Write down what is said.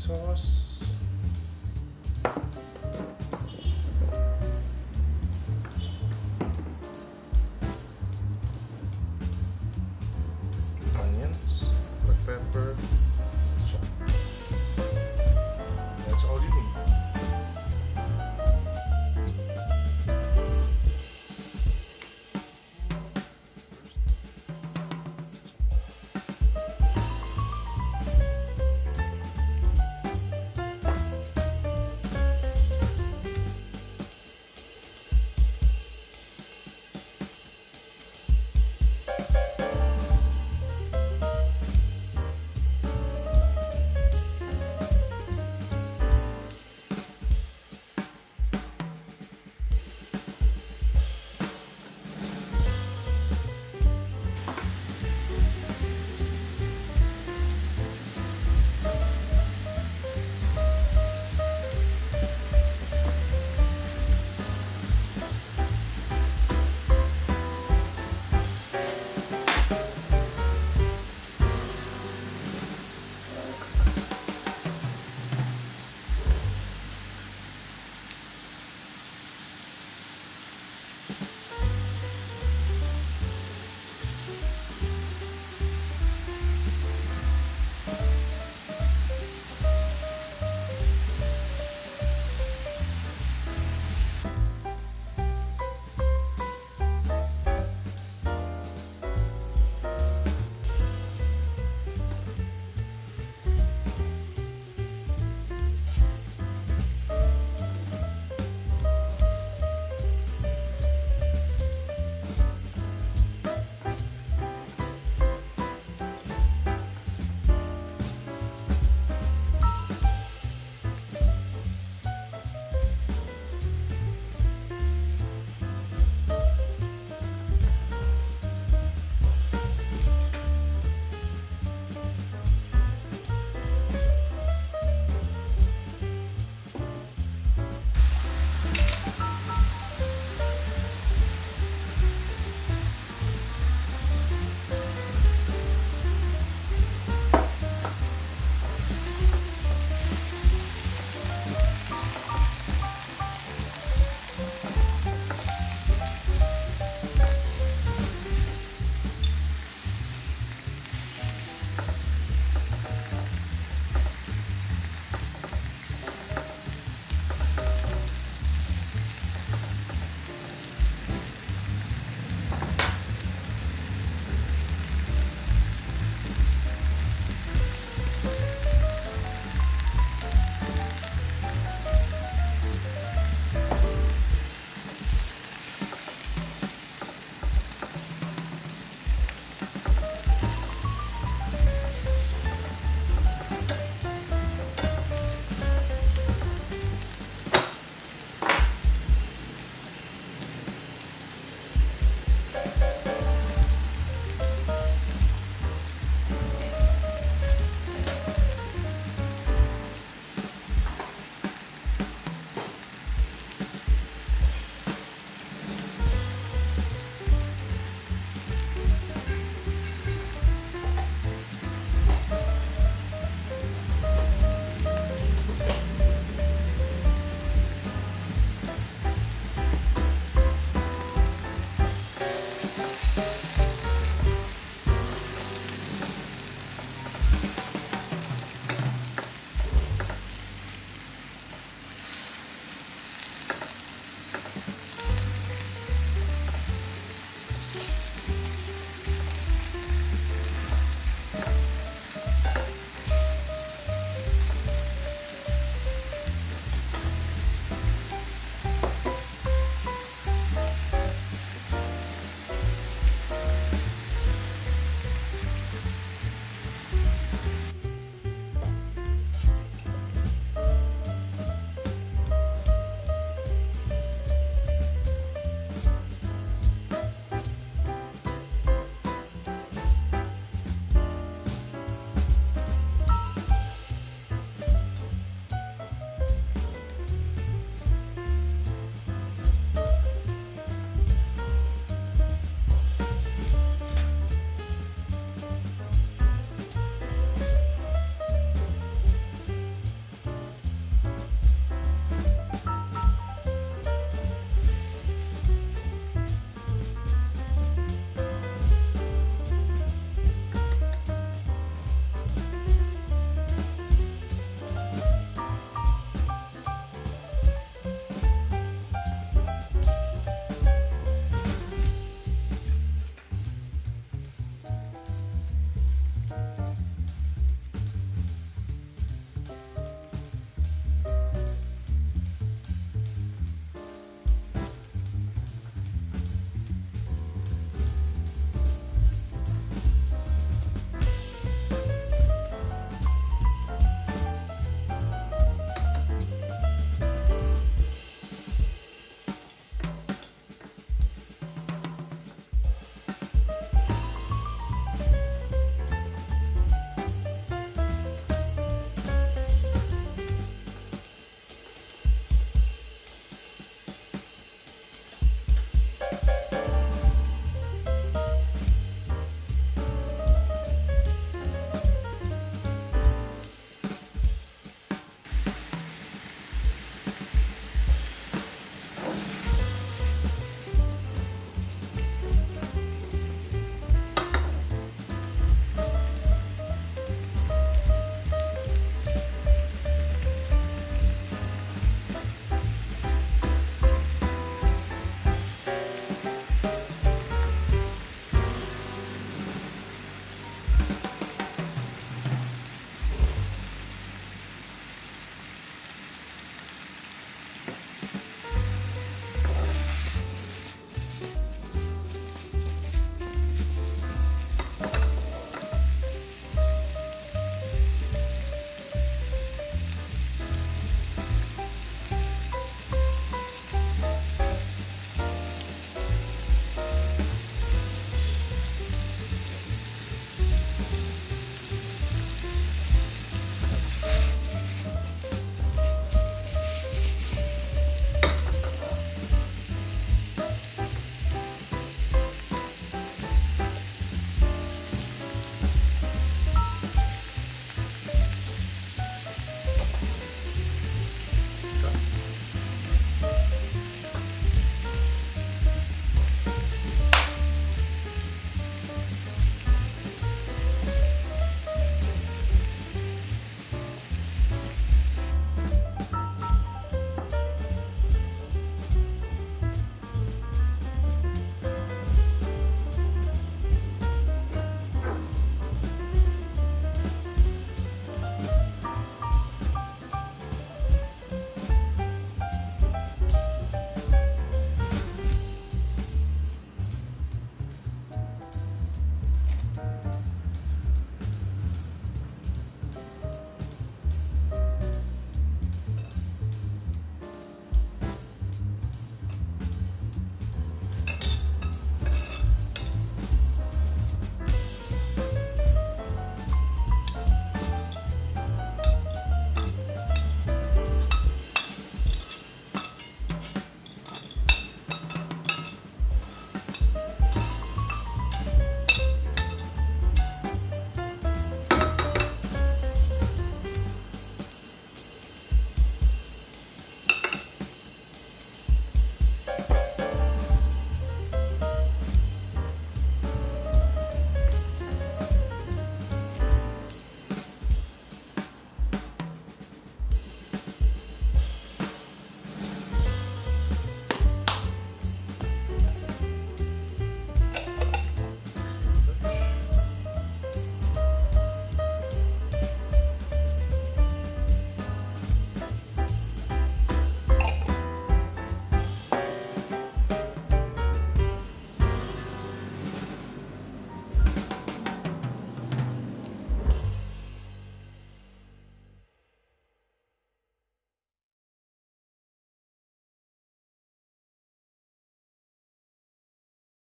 source